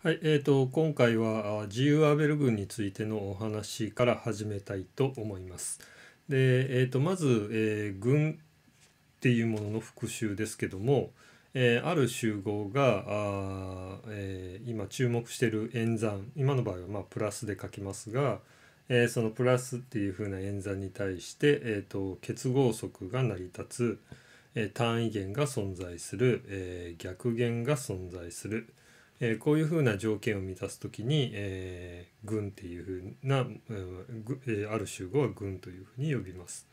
はい、えーと、今回は自由アーベル群についてのお話から始めたいと思います。で、えーと、まず、えー群っていうものの復習ですけども、えーある集合があ、えー今注目している演算今の場合はまあプラスで書きますが、えーそのプラスっていうふうな演算に対して、えーと結合則が成り立つ、え単位元が存在する、え逆元が存在する、えーこういうふうな条件を満たすときに、えー群っていうふうな、えーある集合は群というふうに呼びます。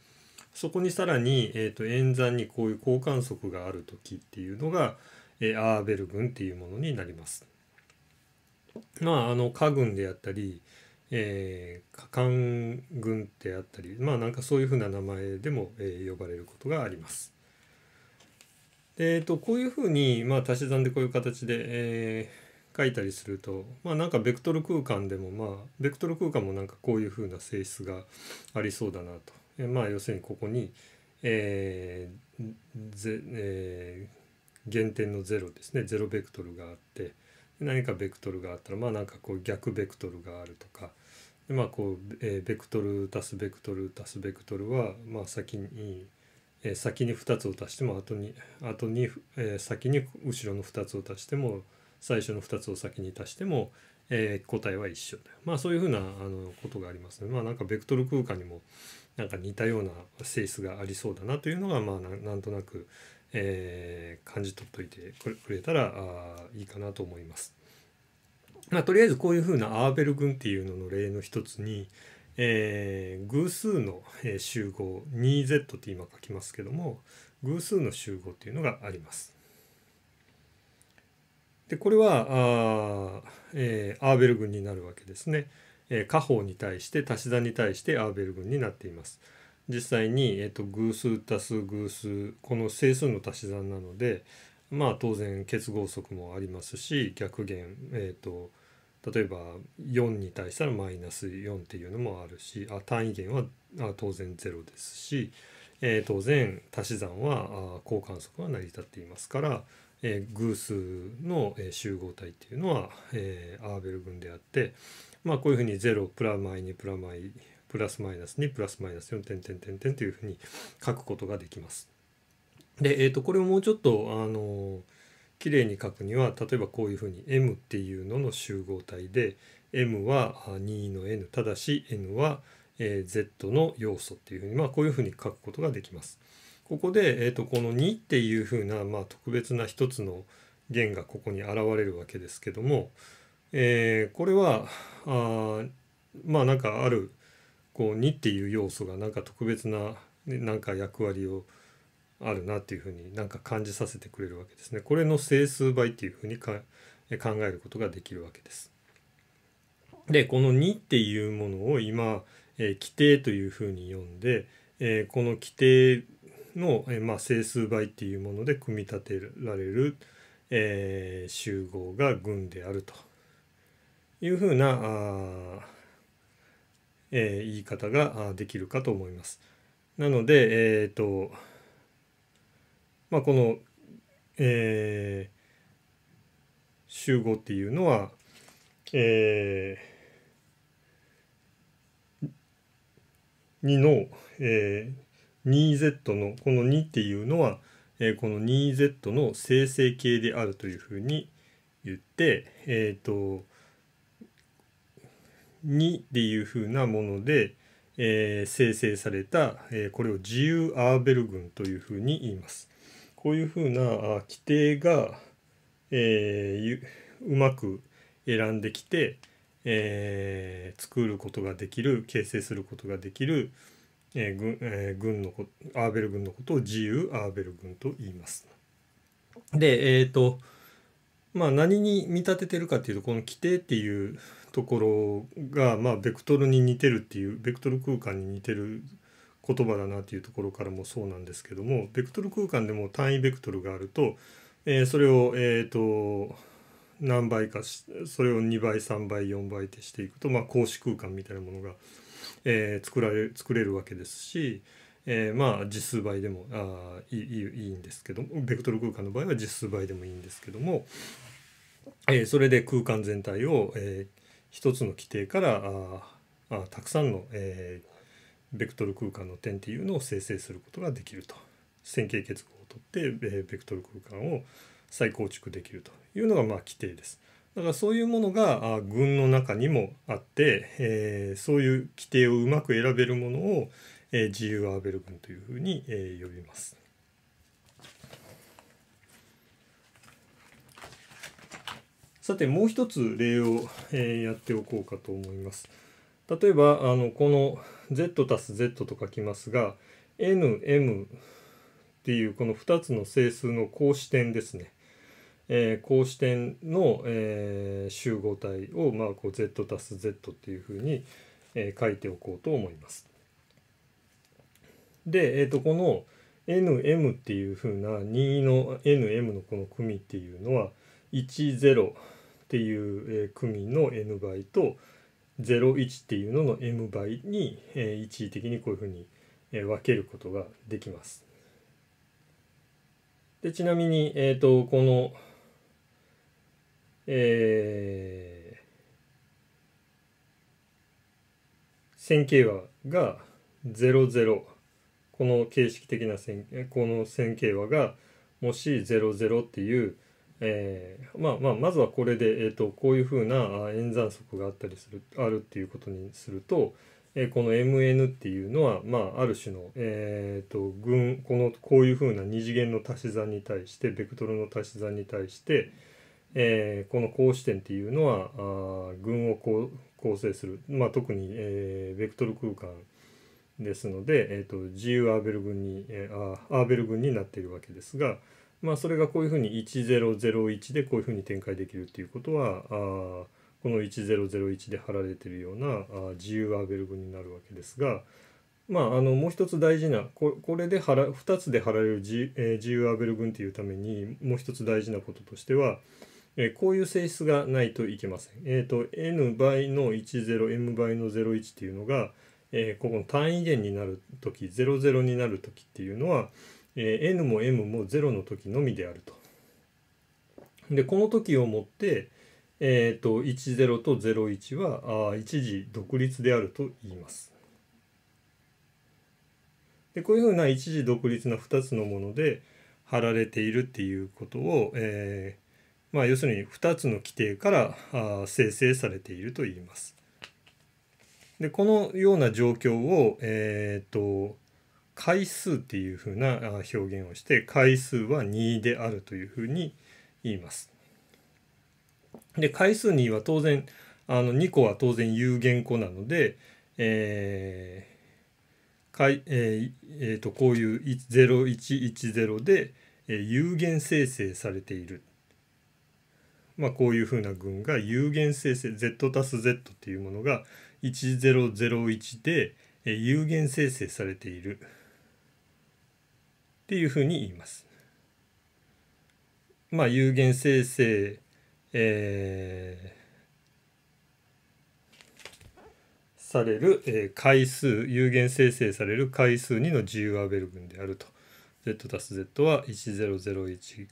そこにさらに、えー、と演算にこういう交換則がある時っていうのが、えーアーベル群っていうものになります。まああの下群であったり、えー、下間群であったりまあなんかそういうふうな名前でも、えー呼ばれることがあります。でえー、とこういうふうに、まあ、足し算でこういう形で、えー書いたりするとまあなんかベクトル空間でもまあベクトル空間もなんかこういうふうな性質がありそうだなと。えーまあ要するにここに、えーぜえー原点の0ですね0ベクトルがあって何かベクトルがあったらまあなんかこう逆ベクトルがあるとかまあこう、えーベクトル足すベクトル足すベクトルはまあ先に、えー先に2つを足しても後に後に、えー先に後ろの2つを足しても最初の2つを先に足しても、えー答えは一緒まあそういうふうなあのことがありますねまあなんかベクトル空間にもなんか似たような性質がありそうだなというのがまあななんとなく、えー感じ取っといてくれたらあいいかなと思います。まあ、とりあえずこういうふうなアーベル群っていうのの例の一つに、えー偶数のえー集合 2z って今書きますけども偶数の集合っていうのがあります。でこれはあー、えーアーベル群になるわけですね。えー下方に対して足し算に対してアーベル群になっています。実際に、えー、と偶数足す偶数この整数の足し算なのでまあ当然結合則もありますし逆減、えー、と例えば4に対したらマイナス4っていうのもあるしあ単位元はあ当然0ですし、えー当然足し算はあ交換則が成り立っていますから、えー偶数の、え集合体っていうのは、えーアーベル群であってまあこういうふうに0プラマイ2プラマイプラスマイナス2プラスマイナス4点点点点というふうに書くことができます。で、えー、とこれをもうちょっとあの綺麗に書くには例えばこういうふうに M っていうのの集合体で M は2の N ただし N は、Z の要素っていうふうにまあこういうふうに書くことができます。ここで、えー、とこの2っていうふうな、まあ、特別な一つの弦がここに現れるわけですけども、えーこれはあまあなんかあるこう2っていう要素がなんか特別ななんか役割をあるなっていうふうになんか感じさせてくれるわけですね。これの整数倍っていうふうにかえ考えることができるわけです。でこの2っていうものを今、えー規定というふうに呼んで、えーこの規定の、えーまあ、整数倍っていうもので組み立てられる、えー集合が群であるというふうなあえー言い方があーできるかと思います。なので、えーとまあ、この、えー集合っていうのは、えー2の、えー 2z のこの2っていうのは、えーこの 2z の生成形であるというふうに言って、えっ、と2っていうふうなもので、えー生成された、えーこれを自由アーベル群というふうに言います。こういうふうな規定が、えーうまく選んできて、えー作ることができる形成することができる、えー群えー群のこアーベル群のことを自由アーベル群と言います。でえっ、とまあ何に見立ててるかっていうとこの規定っていうところがまあベクトルに似てるっていうベクトル空間に似てる言葉だなっていうところからもそうなんですけどもベクトル空間でも単位ベクトルがあると、えーそれをえっ、と何倍かしそれを2倍3倍4倍ってしていくと、まあ、格子空間みたいなものが、えー作られ作れるわけですし、えーまあ実数倍でもあいいいいんですけどもベクトル空間の場合は実数倍でもいいんですけども、えー、それで空間全体を、えー、一つの規定からああたくさんの、えー、ベクトル空間の点っていうのを生成することができると線形結合をとって、え、ベクトル空間を再構築できるというのがまあ規定です。だからそういうものが群の中にもあって、えー、そういう規定をうまく選べるものを、えー、自由アーベル群というふうに、えー、呼びます。さてもう一つ例を、えー、やっておこうかと思います。例えばあのこの z たす z と書きますが nm っていうこの2つの整数の公視点ですね。えー、公視点の、えー、集合体を、まあ、こう z たす z っていうふうに、えー、書いておこうと思います。で、えーと、この nm っていうふうな2の nm のこの組っていうのは10っていう、組の n 倍と01っていうのの m 倍に、えー、一時的にこういうふうに、えー、分けることができます。でちなみに、えーとこのえー、線形和が00この形式的な線この線形和がもし00っていう、えー、まあまあまずはこれで、えーと、こういうふうな演算則があったりするあるっていうことにすると、えー、この MN っていうのは、まあ、ある種の、えーと、群このこういうふうな二次元の足し算に対してベクトルの足し算に対して、えー、この光視点っていうのはあ群をこう構成する、まあ、特に、えー、ベクトル空間ですので、えーと、自由アーベル群に、えー、アーベル群になっているわけですが、まあ、それがこういうふうに1001でこういうふうに展開できるっていうことはあこの1001で貼られているようなあ自由アーベル群になるわけですが、まあ、あのもう一つ大事なここれで貼ら2つで貼られる自,、えー、自由アーベル群っていうためにもう一つ大事なこととしてはえこういう性質がないといけません。えっ、ー、と n 倍の 10m 倍の01っていうのが、えー、ここの単位元になる時00になる時っていうのは、えー、n も m も0の時のみであると。でこの時をもって、えーと、10と01はあ一時独立であると言います。でこういうふうな一時独立な2つのもので貼られているっていうことを、えーまあ、要するに2つの規定からあ生成されていると言います。でこのような状況を、えーと、回数っていうふうな表現をして回数は2であるというふうに言います。で回数2は当然あの2個は当然有限個なので、えーかいえーえー、とこういう0110で、えー、有限生成されている。まあ、こういうふうな群が有限生成 z たす z っていうものが1001で有限生成されているっていうふうに言います。まあ有限生成、えー、される、えー、回数有限生成される回数2の自由アベル群であると。z たす z は1001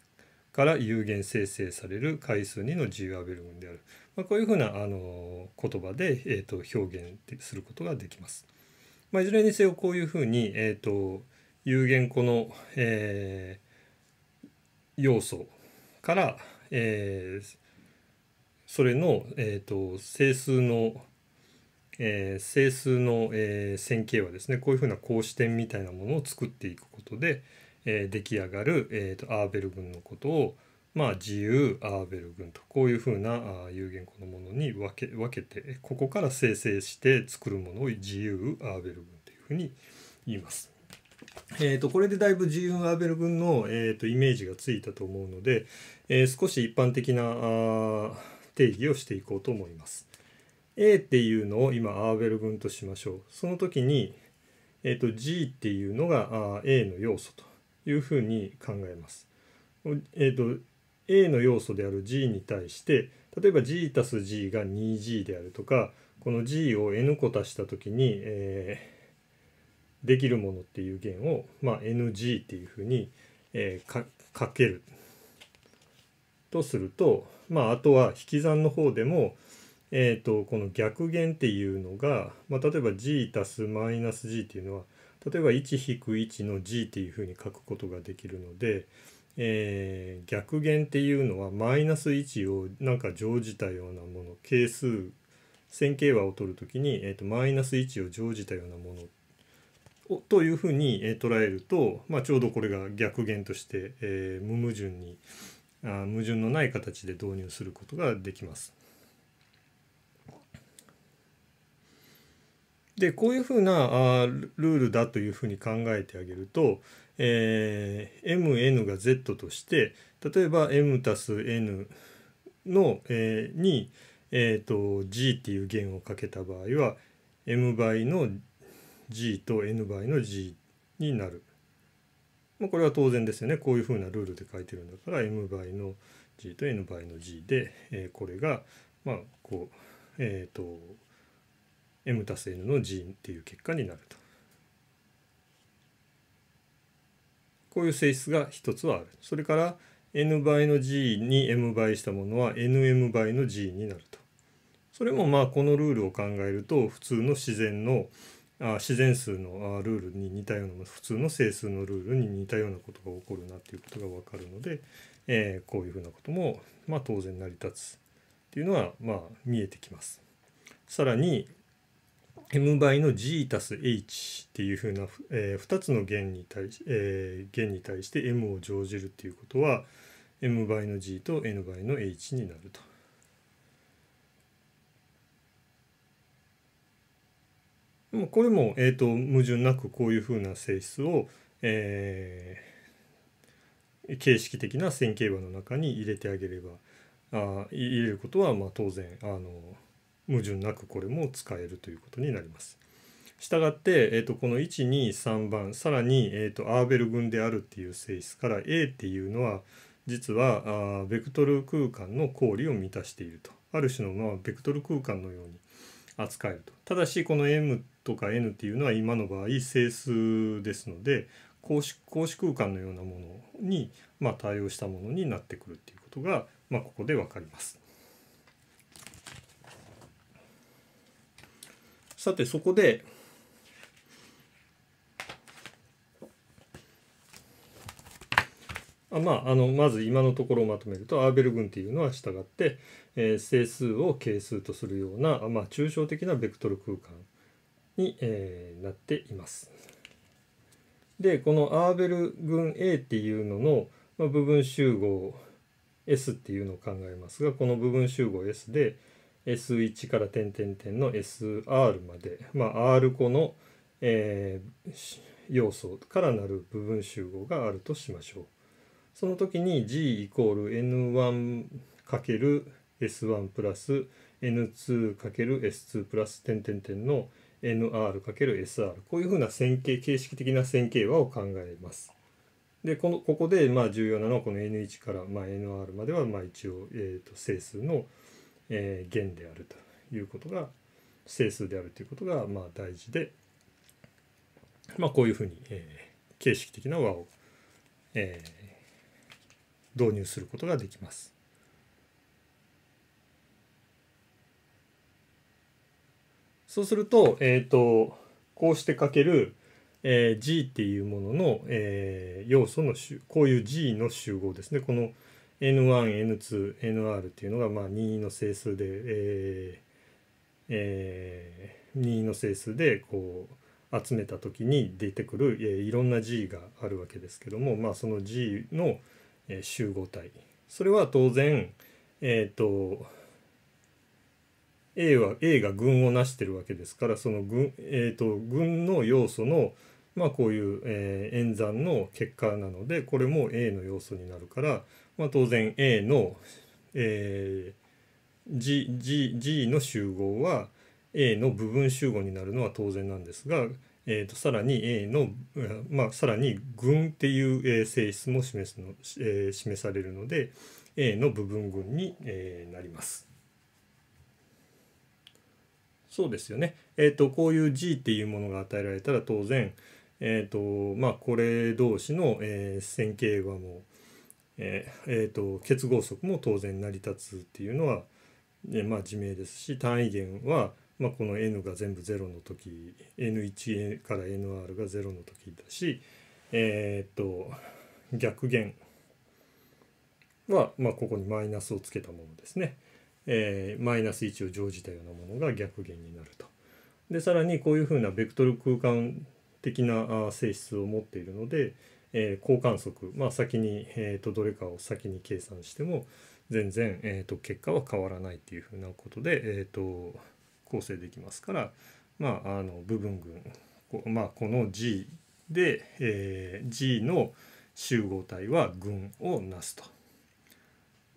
から有限生成される回数2の自由アベル群である、まあ、こういうふうなあの言葉で、えーと、表現することができます。まあ、いずれにせよこういうふうに、えーと、有限個の、えー、要素から、えー、それの、えーと、整数の、えー、整数の、えー、線形はですねこういうふうな格子点みたいなものを作っていくことで、えー、出来上がる、えーと、アーベル群のことを、まあ、自由アーベル群とこういうふうなあ有限個のものに分け分けてここから生成して作るものを自由アーベル群というふうに言います。えーと、これでだいぶ自由アーベル群の、えーと、イメージがついたと思うので、えー、少し一般的なあ定義をしていこうと思います。A っていうのを今アーベル群としましょう。その時に、えーと、G っていうのがあ A の要素と。いうふうに考えます。えーと、A の要素である G に対して例えば G たす G が 2G であるとかこの G を N 個足した時に、えー、できるものっていう弦を、まあ、NG っていうふうに、えー、かける。とすると、まあ、あとは引き算の方でも、えーと、この逆減っていうのが、まあ、例えば g 足すマイナス g っていうのは例えば1-1の g っていうふうに書くことができるので、えー、逆減っていうのはマイナス1をなんか乗じたようなもの係数線形和を取るときに、えーと、マイナス1を乗じたようなものというふうに、え、捉えると、まあ、ちょうどこれが逆減として、えー、無矛盾にあ矛盾のない形で導入することができます。でこういうふうなあルールだというふうに考えてあげると、えー、mn が z として例えば m たす n の、えー、に、えーと、g っていう弦をかけた場合は m 倍の g g と n 倍の g になる。まあ、これは当然ですよねこういうふうなルールで書いてるんだから m 倍の g と n 倍の g で、えー、これがまあこうえっ、ー、と m たす n の g っていう結果になると。こういう性質が一つはある。それから n 倍の g に m 倍したものは nm 倍の g になると。それもまあこのルールを考えると普通の自然のあ自然数のルールに似たような普通の整数のルールに似たようなことが起こるなっていうことが分かるので、えー、こういうふうなこともまあ当然成り立つっていうのはまあ見えてきます。さらに m 倍の g たす h っていうふうな、えー、2つの弦に対し、えー、弦に対して m を乗じるっていうことは m 倍の g と n 倍の h になると。これも、えーと、矛盾なくこういうふうな性質を、えー、形式的な線形和の中に入れてあげればあ入れることはまあ当然あの矛盾なくこれも使えるということになります。したがって、えー、とこの123番さらに、えー、とアーベル群であるっていう性質から A っていうのは実はあベクトル空間の公理を満たしているとある種のまあベクトル空間のように扱えるとただしこの M とか N っていうのは今の場合整数ですので公式公式空間のようなものに、まあ、対応したものになってくるっていうことが、まあ、ここで分かります。さてそこでまあ、あのまず今のところをまとめるとアーベル群っていうのは従って、えー、整数を係数とするような、まあ、抽象的なベクトル空間に、えー、なっています。でこのアーベル群 A っていうのの、まあ、部分集合 S っていうのを考えますがこの部分集合 S で、S1 から点々点の SR まで、まあ、R 個の、えー、要素からなる部分集合があるとしましょう。その時に G イコール N1 かける S1 プラス N2 かける S2 プラス点々点の NR かける SR こういうふうな線形形式的な線形和を考えます。でこのここでまあ重要なのはこの N1 からまあ NR まではまあ一応、え、と整数のえ、弦であるということが整数であるということがまあ大事で、まあ、こういうふうに、え、形式的な和を、えー、導入することができます。そうすると,、えーと、こうして書ける、えー、G っていうものの、えー、要素のこういう G の集合ですねこの N1、N2、NR っていうのがまあ2の整数で、えーえー、2の整数でこう集めた時に出てくる、えー、いろんな G があるわけですけども、まあ、その G の、えー、集合体。それは当然えっ、ー、と A は A が群をなしてるわけですからその群,、えーと、群の要素のまあこういう、えー、演算の結果なのでこれも A の要素になるからまあ、当然 A の、えー、G, G, G の集合は A の部分集合になるのは当然なんですが、えー、とさらに A の、まあ、さらに群っていう性質も示すの、えー、示されるので A の部分群に、えー、なります。そうですよね。えっ、ー、とこういう G っていうものが与えられたら当然えっ、ー、とまあこれ同士の、えー、線形和もえーえーと結合則も当然成り立つっていうのは、ねまあ、自明ですし単位元は、まあ、この n が全部0の時 n1 から nr が0の時だしえっ、と逆元は、まあ、ここにマイナスをつけたものですね。えーマイナス1を乗じたようなものが逆元になると。でさらにこういうふうなベクトル空間的な性質を持っているので、えー交換則、まあ、先に、えー、とどれかを先に計算しても全然、えー、と結果は変わらないっていうふうなことで、えー、と構成できますから、まあ、あの部分群こ,、まあ、この G で、えー G の集合体は群をなすと。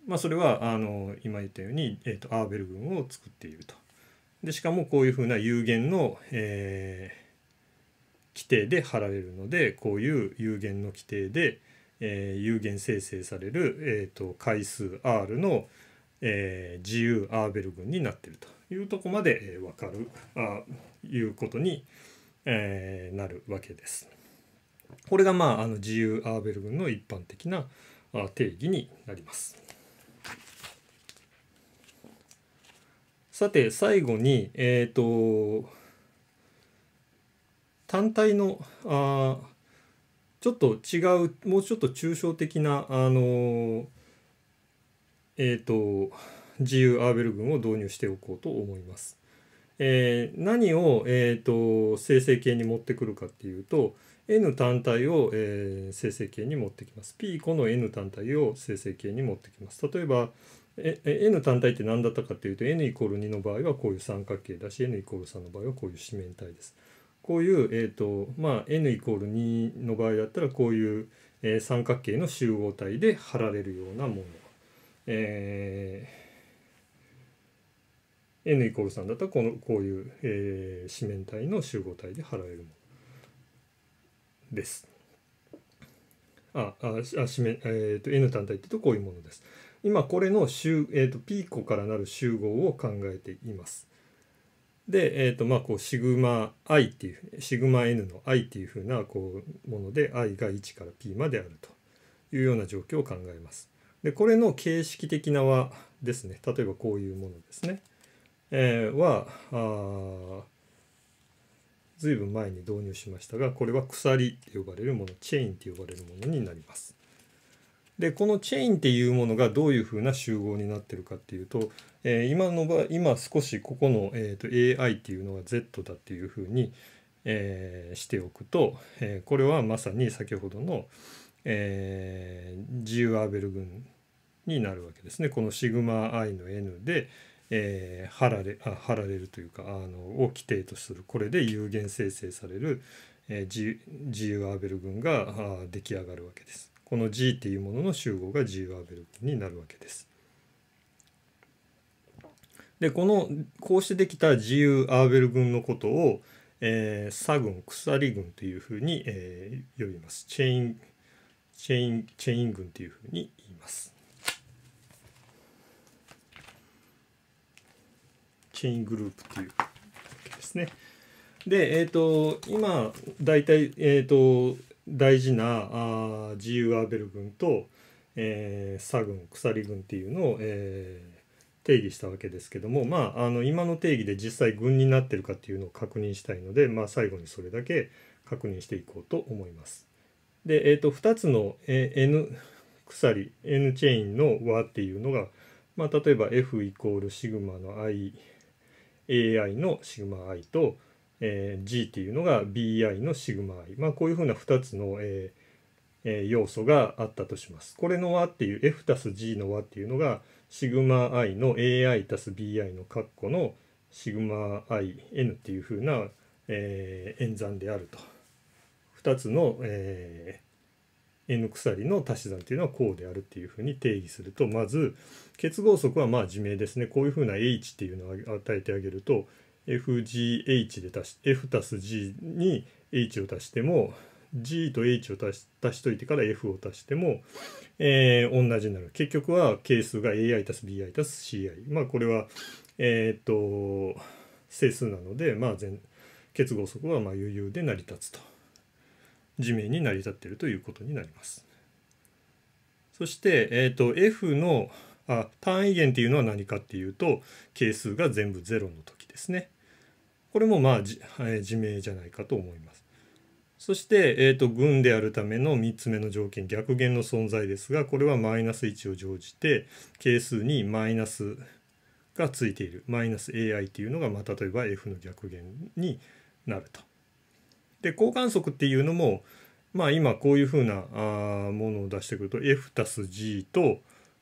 まあ、それはあの今言ったように、えー、とアーベル群を作っていると。でしかもこういうふうな有限の、えー規定で貼られるのでこういう有限の規定で、えー有限生成される、えー、と回数 R の、えー自由アーベル群になっているというとこまで、えー分かるあいうことに、えーなるわけです。これがまああの自由アーベル群の一般的なあ定義になります。さて最後にえっ、と単体のあちょっと違うもうちょっと抽象的なあのえっ、と自由アーベル群を導入しておこうと思います。えー何を、えー、と生成形に持ってくるかっていうと n 単体を、えー生成形に持ってきます。p 個の n 単体を生成形に持ってきます。例えばえ n 単体って何だったかっていうと n イコール2の場合はこういう三角形だし n イコール3の場合はこういう四面体です。こういう、えーとまあ、n イコール2の場合だったらこういう、えー三角形の集合体で貼られるようなもの。えー n イコール3だったらこのこういう、えー四面体の集合体で貼られるものです。あああ四面、えー、と n 単体っていうとこういうものです。今これの集、えー、と p 個からなる集合を考えています。で、えーとまあ、こうシグマ i っていうシグマ n の i っていうふうなこうもので i が1から p まであるというような状況を考えます。でこれの形式的な和ですね例えばこういうものですね。えーはあずいぶん前に導入しましたがこれは鎖って呼ばれるものチェーンって呼ばれるものになります。でこのチェーンっていうものがどういうふうな集合になってるかっていうと、えー今の場今少しここの、えー、と AI っていうのが Z だっていうふうに、えーしておくと、えーこれはまさに先ほどの、えー自由アーベル群になるわけですね。このシグマ i の n で、えー貼られあ貼られるというかあのを規定とするこれで有限生成される、えー自自由アーベル群があ出来上がるわけです。この G っていうものの集合が自由アーベル群になるわけです。でこのこうしてできた自由アーベル群のことを、えー、差群鎖群というふうに、えー呼びます。チェインチェインチェイン群というふうに言います。チェイングループっていうわけですね。で、えっ、と今大体えっ、と大事なあー自由アーベル群と、えー、差群鎖群っていうのを、えー定義したわけですけどもまああの今の定義で実際群になってるかっていうのを確認したいので、まあ、最後にそれだけ確認していこうと思います。で、えー、と2つの、えー N 鎖 N チェーンの和っていうのが、まあ、例えば F イコールシグマの i AI のシグマ i と、えー G っていうのが BI のシグマ i、まあ、こういうふうな2つの、えーえー要素があったとします。これの和っていう F たす G の和っていうのがシグマ i の AI たす BI の括弧のシグマ iN っていうふうな、えー演算であると。2つの、えー N 鎖の足し算っていうのはこうであるっていうふうに定義するとまず結合則はまあ自明ですね。こういうふうな H っていうのを与えてあげると FGH で足し F たす G に H を足しても G と H を足し足しといてから F を足しても、えー同じになる。結局は係数が AI 足す BI 足す CI まあこれはえーっと整数なのでまあ全結合則はまあ余裕で成り立つと。地面に成り立っているということになります。そして、えーと、F のあ単位元っていうのは何かっていうと係数が全部0の時ですね。これもまあじ、えー、自明じゃないかと思います。そして、えーと、群であるための3つ目の条件逆弦の存在ですがこれはマイナス1を乗じて係数にマイナスがついているマイナス AI っていうのが、まあ、例えば F の逆弦になると。で交換則っていうのもまあ今こういうふうなあものを出してくると F たす G と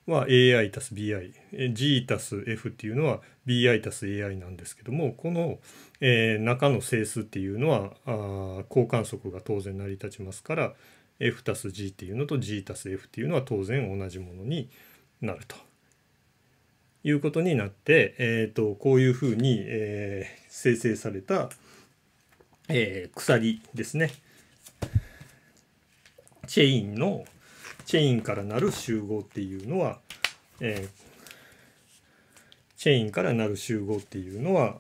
は AI たす BI G たす F っていうのは BI たす AI なんですけどもこの、えー、中の整数っていうのはあ交換則が当然成り立ちますから F たす G っていうのと G たす F っていうのは当然同じものになると。いうことになって、えーと、こういうふうに、えー、生成された、えー、鎖ですねチェインのチェインからなる集合っていうのは、えー、チェインからなる集合っていうのは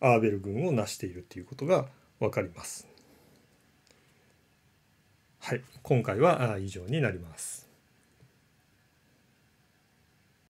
アーベル群を成しているっていうことが分かります。はい、今回は以上になります。